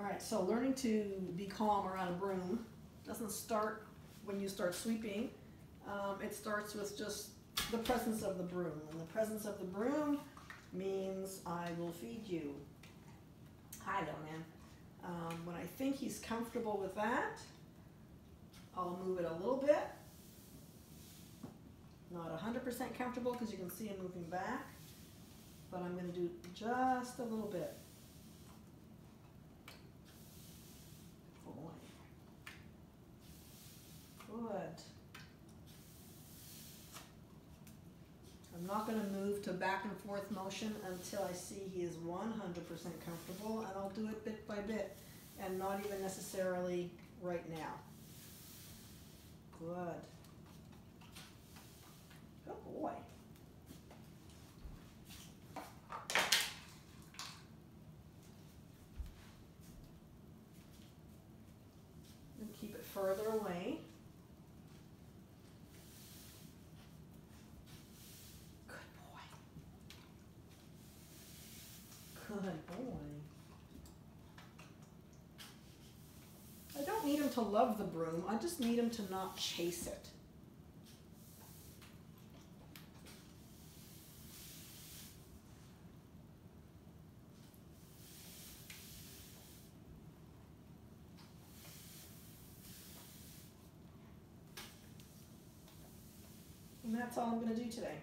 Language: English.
All right, so learning to be calm around a broom doesn't start when you start sweeping. Um, it starts with just the presence of the broom. And the presence of the broom means I will feed you. Hi, little man. Um, when I think he's comfortable with that, I'll move it a little bit. Not 100% comfortable because you can see him moving back, but I'm going to do just a little bit. Boy. Good. I'm not going to move to back and forth motion until I see he is 100% comfortable, and I'll do it bit by bit and not even necessarily right now. Good. Good boy. And keep it further away. Good boy. I don't need him to love the broom, I just need him to not chase it. And that's all I'm going to do today.